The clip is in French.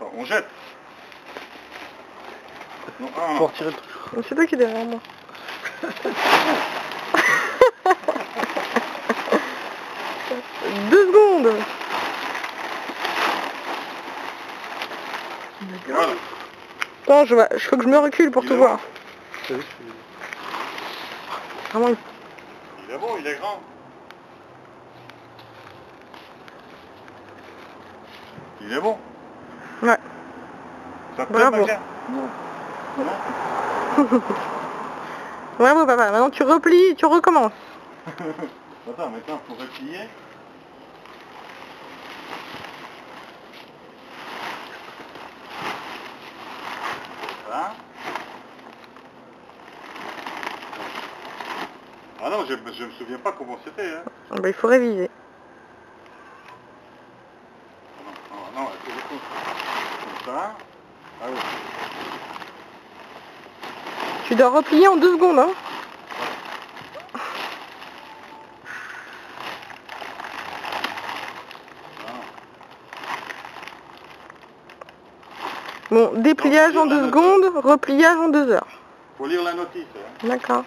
Attends, on jette. Non, un. Pour retirer le truc. C'est toi qui es derrière moi. Deux secondes. Voilà. Attends, je, vais- je faut que je me recule pour Il te est voir. Vraiment, Il est bon, il est grand. Il est bon. Ouais. Ça te plaît, Bravo. Non Bravo papa, maintenant tu replies, tu recommences. Attends, maintenant, faut replier. Voilà. Ah non, je, je me souviens pas comment c'était. Hein. Ah bah, il faut réviser. Ah Non, non, non, il faut que je compte. Comme ça. Ah oui. Tu dois replier en deux secondes. Hein. Bon, dépliage en deux secondes, repliage en deux heures. Faut lire la notice. Hein. D'accord.